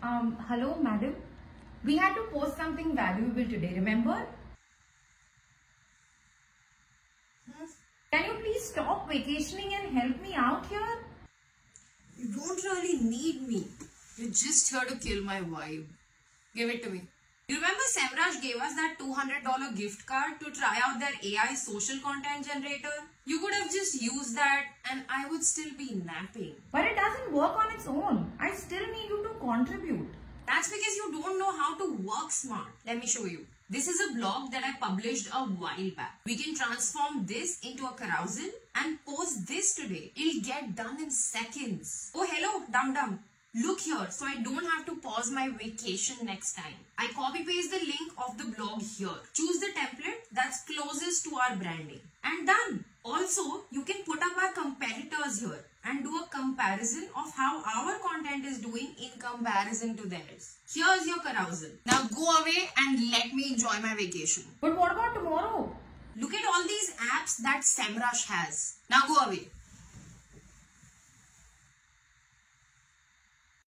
Um, hello, madam. We had to post something valuable today, remember? Can you please stop vacationing and help me out here? You don't really need me. You're just here to kill my vibe. Give it to me. You remember Semrush gave us that $200 gift card to try out their AI social content generator? You could have just used that and I would still be napping. But it doesn't work on its own. I still need you to contribute. That's because you don't know how to work smart. Let me show you. This is a blog that I published a while back. We can transform this into a carousel and post this today. It'll get done in seconds. Oh, hello, dum dum. Look here so I don't have to pause my vacation next time. I copy paste the link of the blog here. Choose the template that's closest to our branding. And done. Also, you can put up our competitors here comparison of how our content is doing in comparison to theirs. Here's your carousel. Now go away and let me enjoy my vacation. But what about tomorrow? Look at all these apps that SEMrush has. Now go away.